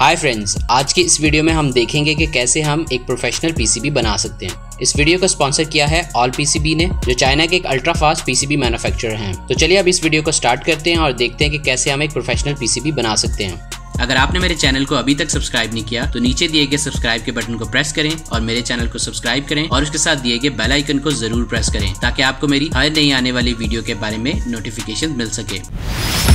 Hi friends आज की इस वीडियो में हम देखेंगे कि कैसे हम एक प्रोफेशनल पीसीबी बना सकते हैं। इस वीडियो को स्पॉन्सर किया है ऑल पीसीबी ने, जो चाइना के एक अल्ट्रा फास्ट पीसीबी मैन्युफैक्चरर हैं। तो चलिए अब इस वीडियो को स्टार्ट करते हैं और देखते हैं कि कैसे हम एक प्रोफेशनल पीसीबी बना सकते हैं। अगर आपने मेरे चैनल को अभी तक सब्सक्राइब नहीं किया तो नीचे दिए गए सब्सक्राइब के बटन को प्रेस करें और मेरे चैनल को सब्सक्राइब करें और उसके साथ दिए गए बेल आइकन को ज़रूर प्रेस करें, ताकि आपको मेरी हर नई आने वाली वीडियो के बारे में नोटिफिकेशन मिल सके।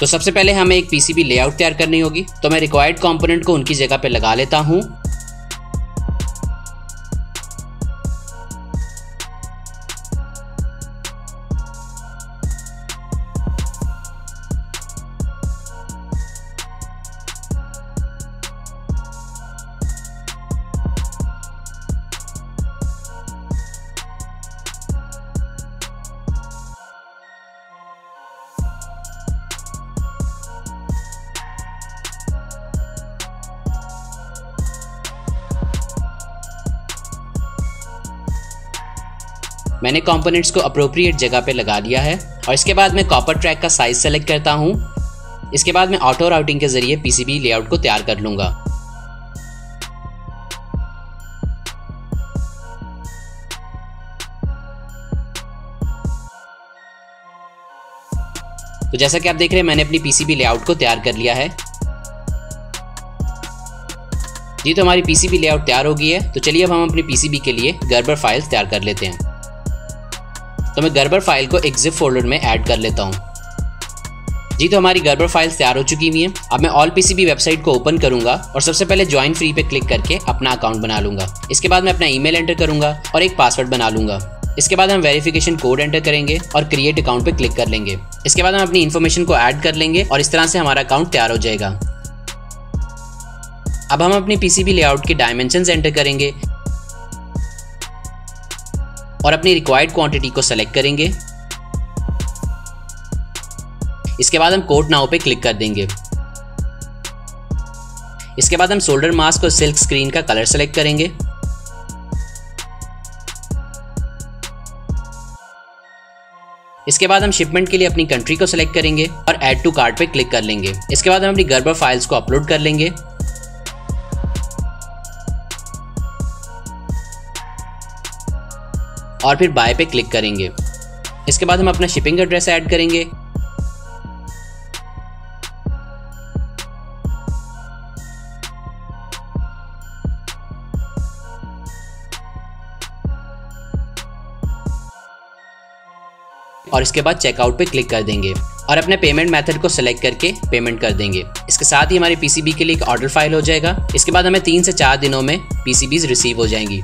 तो सबसे पहले हमें एक पीसीबी लेआउट तैयार करनी होगी। तो मैं रिक्वायर्ड कंपोनेंट को उनकी जगह पे लगा लेता हूँ। मैंने कंपोनेंट्स को अप्रोप्रिएट जगह पे लगा लिया है और इसके बाद मैं कॉपर ट्रैक का साइज़ सेलेक्ट करता हूँ। इसके बाद मैं ऑटो राउटिंग के ज़रिए पीसीबी लेआउट को तैयार कर लूँगा। तो जैसा कि आप देख रहे हैं, मैंने अपनी पीसीबी लेआउट को तैयार कर लिया है। जी तो हमारी पीसीबी लेआउट तैयार हो गई है। तो चलिए अब हम अपनी पीसीबी के लिए गर्बर फाइल्स तैयार कर लेते हैं। तो मैं गर्बर फ़ाइल को एकजिप फोल्डर में ऐड कर लेता हूँ। जी तो हमारी गर्बर फ़ाइल तैयार हो चुकी हुई है। अब मैं ऑल पीसीबी वेबसाइट को ओपन करूँगा और सबसे पहले ज्वाइन फ्री पे क्लिक करके अपना अकाउंट बना लूँगा। इसके बाद मैं अपना ईमेल एंटर करूँगा और एक पासवर्ड बना लूँगा। इसके बाद हम वेरिफिकेशन कोड एंटर करेंगे और क्रिएट अकाउंट पे क्लिक कर लेंगे। इसके बाद हम अपनी इन्फॉर्मेशन को ऐड कर लेंगे और इस तरह से हमारा अकाउंट तैयार हो जाएगा। अब हम अपनी पीसीबी लेआउट के डायमेंशन एंटर करेंगे। और अपनी रिक्वायर्ड क्वांटिटी को सेलेक्ट करेंगे। इसके बाद हम कोट नाउ पे क्लिक कर देंगे। इसके बाद हम सोल्डर मास्क और सिल्क स्क्रीन का कलर सेलेक्ट करेंगे। इसके बाद हम शिपमेंट के लिए अपनी कंट्री को सिलेक्ट करेंगे और ऐड टू कार्ड पे क्लिक कर लेंगे। इसके बाद हम अपनी गर्बर फाइल्स को अपलोड कर लेंगे। और फिर बाय पे क्लिक करेंगे। इसके बाद हम अपना शिपिंग एड्रेस ऐड करेंगे। और इसके बाद चेकआउट पे क्लिक कर देंगे और अपने पेमेंट मेथड को सिलेक्ट करके पेमेंट कर देंगे। इसके साथ ही हमारे पीसीबी के लिए एक ऑर्डर फ़ाइल हो जाएगा। इसके बाद हमें तीन से चार दिनों में पीसीबीज रिसीव हो जाएँगी।